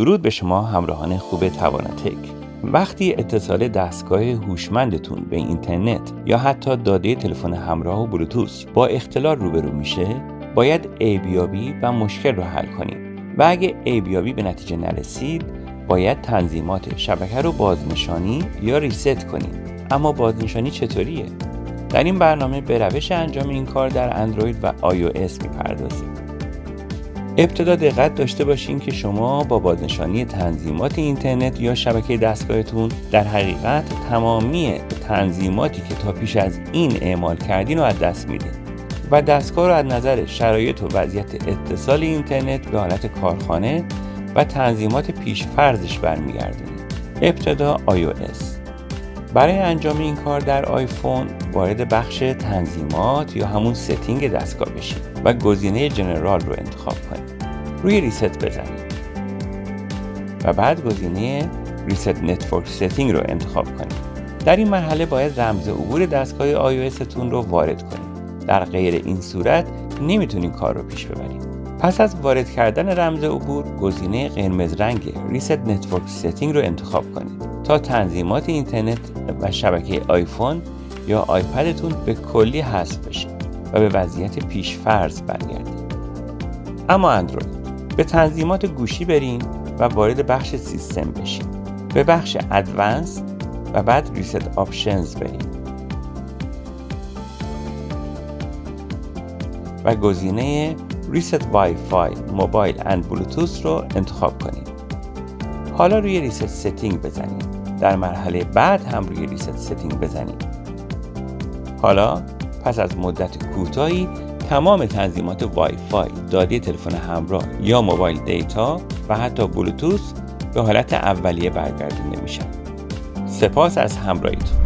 درود به شما همراهان خوب توانتک وقتی اتصال دستگاه هوشمندتون به اینترنت یا حتی داده تلفن همراه و بلوتوث با اختلال روبرو میشه باید عیبیابی و مشکل رو حل کنید. و اگه عیبیابی به نتیجه نرسید باید تنظیمات شبکه رو بازنشانی یا ریست کنید. اما بازنشانی چطوریه؟ در این برنامه به روش انجام این کار در اندروید و اس می‌پردازیم. ابتدا دقت داشته باشین که شما با بازنشانی تنظیمات اینترنت یا شبکه دستگاهتون در حقیقت تمامی تنظیماتی که تا پیش از این اعمال کردین رو از دست میدین و دستگاه رو از نظر شرایط و وضعیت اتصال اینترنت به حالت کارخانه و تنظیمات پیشفرزش برمیگردونید ابتدا iOS. برای انجام این کار در آیفون وارد بخش تنظیمات یا همون setting دستگاه بشید و گزینه General رو انتخاب کنید. روی Reset بزنید. و بعد گزینه Reset Network Setting رو انتخاب کنید. در این مرحله باید رمز عبور دستگاه iOS تون رو وارد کنید. در غیر این صورت نمی‌تونید کار رو پیش ببرید. پس از وارد کردن رمز عبور گزینه قرمز رنگ Reset Network Setting رو انتخاب کنید تا تنظیمات اینترنت و شبکه آیفون یا آیپدتون به کلی حذف بشه و به وضعیت پیشفرض برگردید. اما اندروید به تنظیمات گوشی برین و وارد بخش سیستم بشین. به بخش Advanced و بعد Reset options برین. و گزینه Reset Wi-Fi mobile and Bluetooth رو انتخاب کنید. حالا روی Reset Setting بزنید. در مرحله بعد هم روی Reset Setting بزنید. حالا پس از مدت کوتاهی تمام تنظیمات وای فای داده تلفن همراه یا mobile data و حتی بلوتوث به حالت اولیه برگردونده میشن. سپاس از همراهیتون.